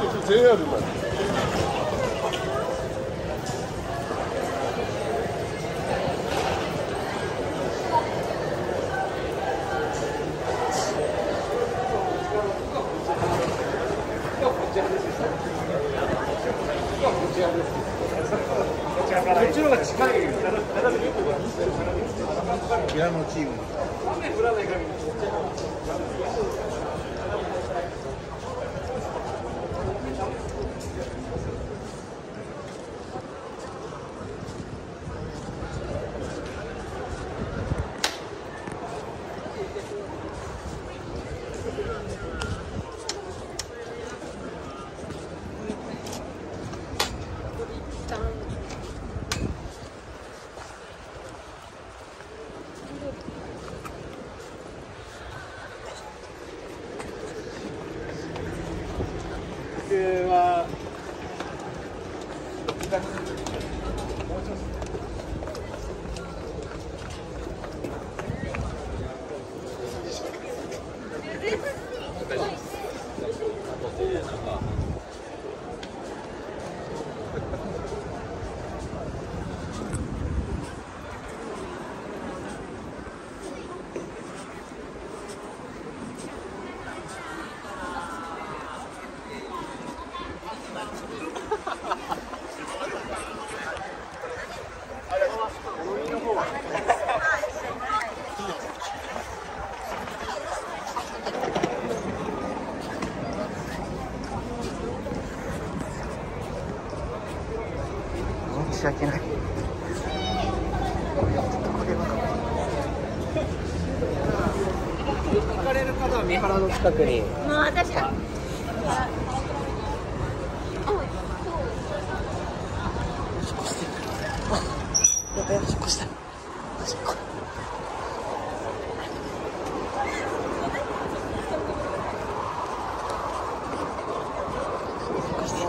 JR まで。こちの方が近い。裏のチーム僕は申し訳ない行かれる方は三原の近くに。まあ確かに。こしたおしっこおしっこして